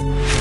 Bye.